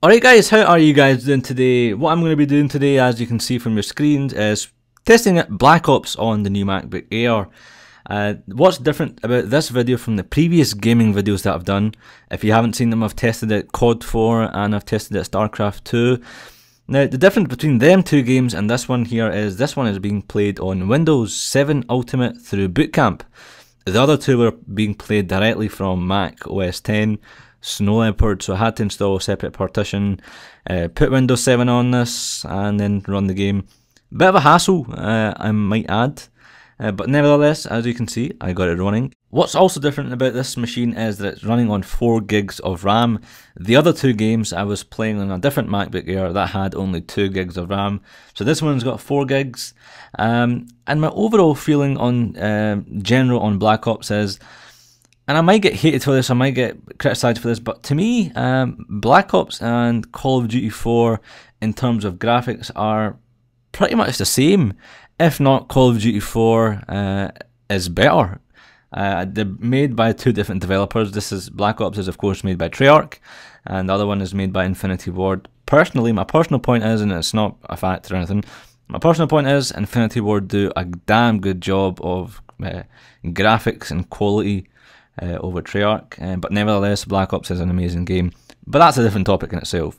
Alright guys, how are you guys doing today? What I'm going to be doing today, as you can see from your screens, is testing Black Ops on the new MacBook Air. Uh, what's different about this video from the previous gaming videos that I've done, if you haven't seen them, I've tested it COD 4 and I've tested it StarCraft 2. Now, the difference between them two games and this one here is this one is being played on Windows 7 Ultimate through Boot Camp. The other two were being played directly from Mac OS 10 Snow Leopard, so I had to install a separate partition, uh, put Windows 7 on this, and then run the game. Bit of a hassle, uh, I might add, uh, but nevertheless, as you can see, I got it running. What's also different about this machine is that it's running on 4 gigs of RAM. The other two games I was playing on a different MacBook Air that had only 2 gigs of RAM. So this one's got 4 gigs. Um, and my overall feeling on uh, general on Black Ops is and I might get hated for this, I might get criticised for this, but to me, um, Black Ops and Call of Duty 4 in terms of graphics are pretty much the same, if not Call of Duty 4 uh, is better. Uh, they're made by two different developers. This is Black Ops is of course made by Treyarch, and the other one is made by Infinity Ward. Personally, my personal point is, and it's not a fact or anything, my personal point is Infinity Ward do a damn good job of uh, graphics and quality uh, over Treyarch. Uh, but nevertheless, Black Ops is an amazing game. But that's a different topic in itself.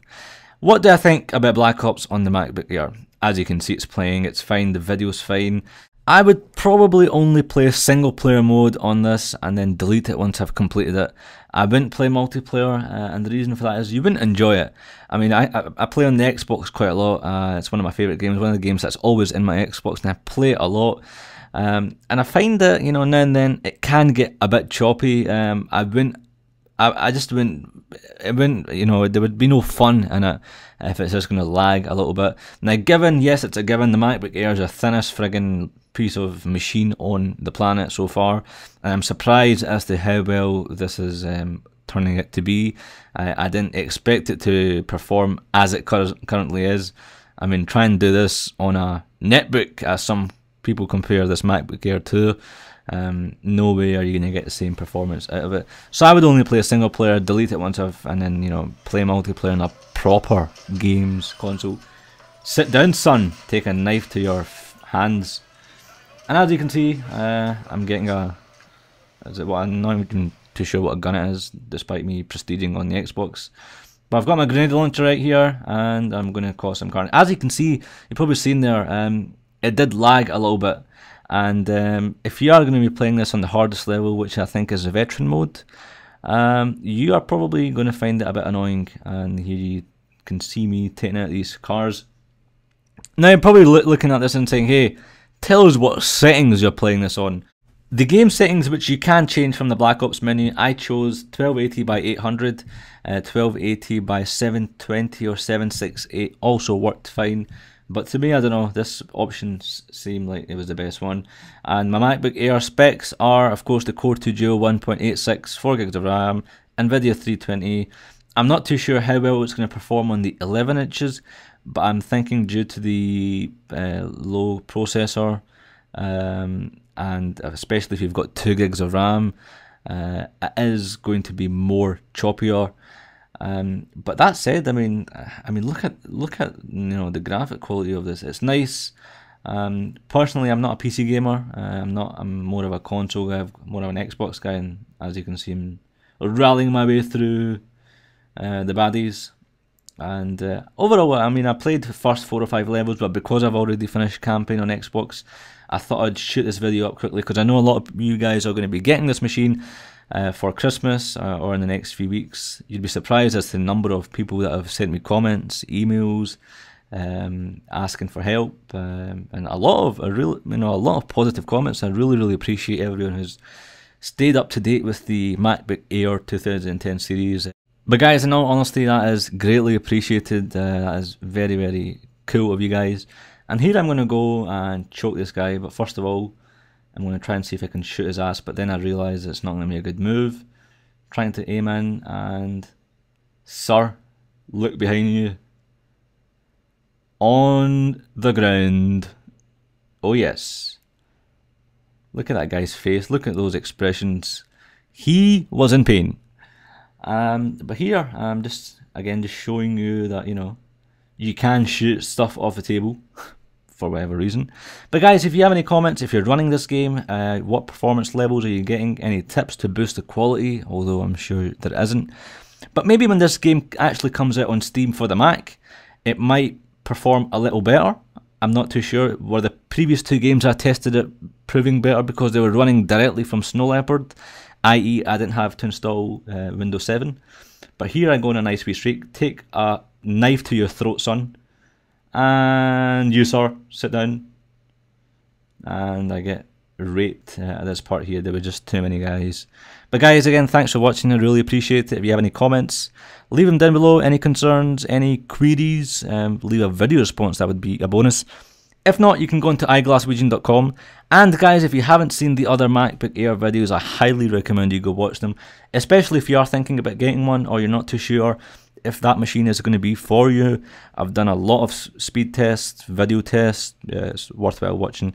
What do I think about Black Ops on the MacBook Air? As you can see, it's playing, it's fine, the video's fine. I would probably only play single player mode on this and then delete it once I've completed it. I wouldn't play multiplayer, uh, and the reason for that is you wouldn't enjoy it. I mean, I, I, I play on the Xbox quite a lot. Uh, it's one of my favourite games, one of the games that's always in my Xbox, and I play it a lot. Um, and I find that you know now and then it can get a bit choppy. Um, I wouldn't, I, I just wouldn't, it wouldn't, you know, there would be no fun in it if it's just going to lag a little bit. Now, given yes, it's a given, the MacBook Air is the thinnest frigging piece of machine on the planet so far, and I'm surprised as to how well this is um, turning it to be. I, I didn't expect it to perform as it currently is. I mean, try and do this on a netbook, as some people compare this MacBook Air to. Um, no way are you going to get the same performance out of it. So I would only play a single player, delete it once I've, and then you know play multiplayer on a proper games console. Sit down, son. Take a knife to your hands. And as you can see, uh, I'm getting a. Is it what I'm not even too sure what a gun it is, despite me prestiging on the Xbox. But I've got my grenade launcher right here, and I'm going to cause some carnage. As you can see, you've probably seen there, um, it did lag a little bit. And um, if you are going to be playing this on the hardest level, which I think is the veteran mode, um, you are probably going to find it a bit annoying. And here you can see me taking out these cars. Now, you're probably looking at this and saying, hey, tell us what settings you're playing this on. The game settings which you can change from the Black Ops menu, I chose 1280 by 800, uh, 1280 by 720 or 768 also worked fine. But to me, I don't know, this option seemed like it was the best one. And my MacBook Air specs are, of course, the Core 2 Duo 1.86, 4 gigs of RAM, NVIDIA 320. I'm not too sure how well it's going to perform on the 11 inches, but I'm thinking due to the uh, low processor, um, and especially if you've got 2 gigs of RAM, uh, it is going to be more choppier. Um, but that said, I mean, I mean, look at look at you know the graphic quality of this. It's nice. Um, personally, I'm not a PC gamer. Uh, I'm not. I'm more of a console guy. More of an Xbox guy, and as you can see, I'm rallying my way through uh, the baddies. And uh, overall, I mean, I played the first four or five levels, but because I've already finished camping on Xbox, I thought I'd shoot this video up quickly because I know a lot of you guys are going to be getting this machine uh, for Christmas uh, or in the next few weeks. You'd be surprised as to the number of people that have sent me comments, emails, um, asking for help, um, and a lot of a real, you know, a lot of positive comments. I really, really appreciate everyone who's stayed up to date with the MacBook Air 2010 series. But guys, in all honesty, that is greatly appreciated. Uh, that is very, very cool of you guys. And here I'm going to go and choke this guy. But first of all, I'm going to try and see if I can shoot his ass, but then I realise it's not going to be a good move. Trying to aim in and... Sir, look behind you. On the ground. Oh yes. Look at that guy's face. Look at those expressions. He was in pain. Um, but here, I'm just again just showing you that you know you can shoot stuff off the table for whatever reason. But guys, if you have any comments, if you're running this game, uh, what performance levels are you getting? Any tips to boost the quality? Although I'm sure there isn't. But maybe when this game actually comes out on Steam for the Mac, it might perform a little better. I'm not too sure. Were the previous two games I tested it proving better because they were running directly from Snow Leopard, i.e., I didn't have to install uh, Windows 7. But here I go on a nice wee streak. Take a knife to your throat, son. And you, sir, sit down. And I get raped uh, at this part here. There were just too many guys. But guys, again, thanks for watching. I really appreciate it. If you have any comments, leave them down below. Any concerns, any queries, um, leave a video response. That would be a bonus. If not, you can go into iglaswegian.com. And guys, if you haven't seen the other MacBook Air videos, I highly recommend you go watch them. Especially if you are thinking about getting one or you're not too sure if that machine is going to be for you. I've done a lot of speed tests, video tests. Yeah, it's worthwhile watching.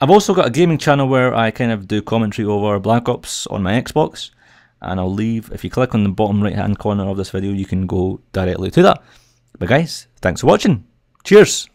I've also got a gaming channel where I kind of do commentary over Black Ops on my Xbox. And I'll leave, if you click on the bottom right hand corner of this video, you can go directly to that. But guys, thanks for watching. Cheers!